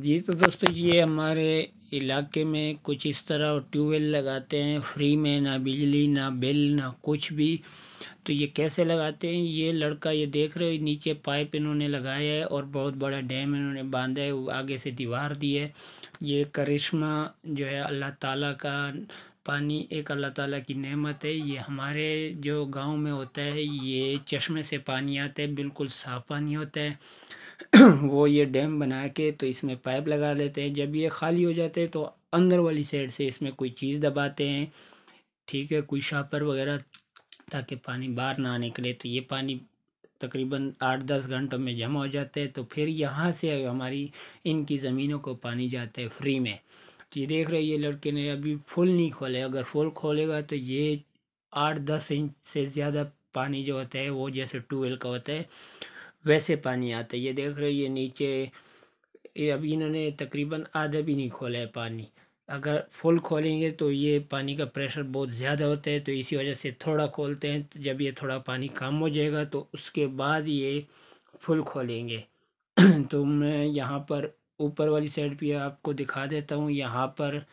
जी तो दोस्तों ये हमारे इलाके में कुछ इस तरह ट्यूबवेल लगाते हैं, फ्री में, ना बिजली, ना बिल, ना कुछ भी। तो ये कैसे लगाते हैं? ये लड़का ये देख रहे हो, नीचे पाइप इन्होंने लगाया है और बहुत बड़ा डैम इन्होंने बांधा है आगे से दीवार दी है। ये करिश्मा जो है, अल्लाह ताला का पानी एक अल्लाह ताला की नेमत है। ये हमारे जो गाँव में होता है, ये चश्मे से पानी आता है, बिल्कुल साफ़ पानी होता है। वो ये डैम बना के तो इसमें पाइप लगा लेते हैं। जब ये खाली हो जाते हैं तो अंदर वाली साइड से इसमें कोई चीज़ दबाते हैं। ठीक है, कोई शापर वगैरह ताकि पानी बाहर ना निकले। तो ये पानी तकरीबन आठ दस घंटों में जमा हो जाते हैं। तो फिर यहाँ से हमारी इनकी ज़मीनों को पानी जाता है फ्री में। ये देख रहे ये लड़के ने अभी फुल नहीं खोले। अगर फुल खोलेगा तो ये आठ दस इंच से ज़्यादा पानी जो होता है, वो जैसे ट्यूबवेल का होता है, वैसे पानी आता है। ये देख रहे ये नीचे, ये अभी इन्होंने तकरीबन आधा भी नहीं खोला है पानी। अगर फुल खोलेंगे तो ये पानी का प्रेशर बहुत ज़्यादा होता है तो इसी वजह से थोड़ा खोलते हैं। तो जब ये थोड़ा पानी कम हो जाएगा तो उसके बाद ये फुल खोलेंगे। तो मैं यहाँ पर ऊपर वाली साइड भी आपको दिखा देता हूँ। यहाँ पर